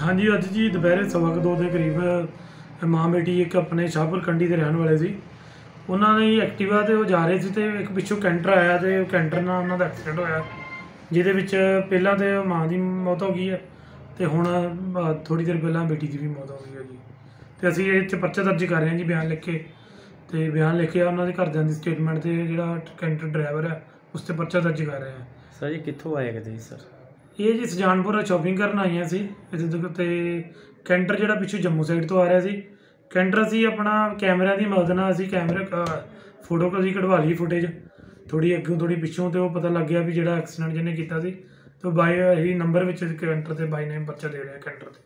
ਹਾਂਜੀ, ਅੱਜ ਜੀ ਦੁਪਹਿਰੇ ਸਵਾ ਕੁ ਦੋ ਦੇ ਕਰੀਬ ਮਾਂ ਬੇਟੀ ਇੱਕ ਆਪਣੇ ਸ਼ਾਹਪੁਰ ਕੰਡੀ ਦੇ ਰਹਿਣ ਵਾਲੇ ਸੀ। ਉਹਨਾਂ ਨੇ ਐਕਟਿਵਾ ਤੇ ਉਹ ਜਾ ਰਹੇ ਸੀ ਤੇ ਇੱਕ ਪਿੱਛੋਂ ਕੈਂਟਰ ਆਇਆ ਤੇ ਉਹ ਕੈਂਟਰ ਨਾਲ ਉਹਨਾਂ ਦਾ ਐਕਸੀਡੈਂਟ ਹੋਇਆ, ਜਿਹਦੇ ਵਿੱਚ ਪਹਿਲਾਂ ਤੇ ਮਾਂ ਦੀ ਮੌਤ ਹੋ ਗਈ ਹੈ ਤੇ ਹੁਣ ਥੋੜੀ ਦੇਰ ਪਹਿਲਾਂ ਬੇਟੀ ਦੀ ਵੀ ਮੌਤ ਹੋ ਗਈ ਹੈ ਜੀ। ਤੇ ਅਸੀਂ ਇਹ 'ਚ ਪਰਚਾ ਦਰਜ ਕਰ ਰਹੇ ਹਾਂ ਜੀ ਬਿਆਨ ਲਿਖ ਕੇ। ਤੇ ਬਿਆਨ ਲਿਖ ਕੇ ਉਹਨਾਂ ਦੇ ਘਰਦਿਆਂ ਦੀ ਸਟੇਟਮੈਂਟ ਤੇ ਜਿਹੜਾ ਕੈਂਟਰ ਡਰਾਈਵਰ ਹੈ, ਉਸ ਤੇ ਪਰਚਾ ਦਰਜ ਕਰ ਰਹੇ ਹਾਂ। ਸਰ, ਇਹ ਕਿੱਥੋਂ ਆਏ ਕਿਤੇ ਸਰ? ਇਹ ਜੀ ਸੁਜਾਨਪੁਰ ਸ਼ਾਪਿੰਗ ਕਰਨ ਆਈਆਂ ਸੀ ਇਹਦੇ ਤੋਂ ਤੇ ਕੈਂਟਰ ਜਿਹੜਾ ਪਿੱਛੋਂ ਜੰਮੂ ਸਾਈਡ ਤੋਂ ਆ ਰਿਹਾ ਸੀ। ਕੈਂਟਰ ਅਸੀਂ ਆਪਣਾ ਕੈਮਰਿਆਂ ਦੀ ਮਦਦ ਨਾਲ ਅਸੀਂ ਕੈਮਰੇ ਫੋਟੋ ਕਦੀ ਕਢਵਾ ਲਈ ਫੁਟੇਜ ਥੋੜੀ ਅੱਗੋਂ ਥੋੜੀ ਪਿੱਛੋਂ ਤੇ ਉਹ ਪਤਾ ਲੱਗ ਗਿਆ ਵੀ ਜਿਹੜਾ ਐਕਸੀਡੈਂਟ ਜਿਹਨੇ ਕੀਤਾ ਸੀ। ਤੇ ਬਾਈ ਇਹੀ ਨੰਬਰ ਵਿੱਚ ਕੈਂਟਰ ਤੇ ਬਾਈ ਨੇਮ ਪਰਚਾ ਦੇ ਰਿਹਾ ਕੈਂਟਰ ਤੇ।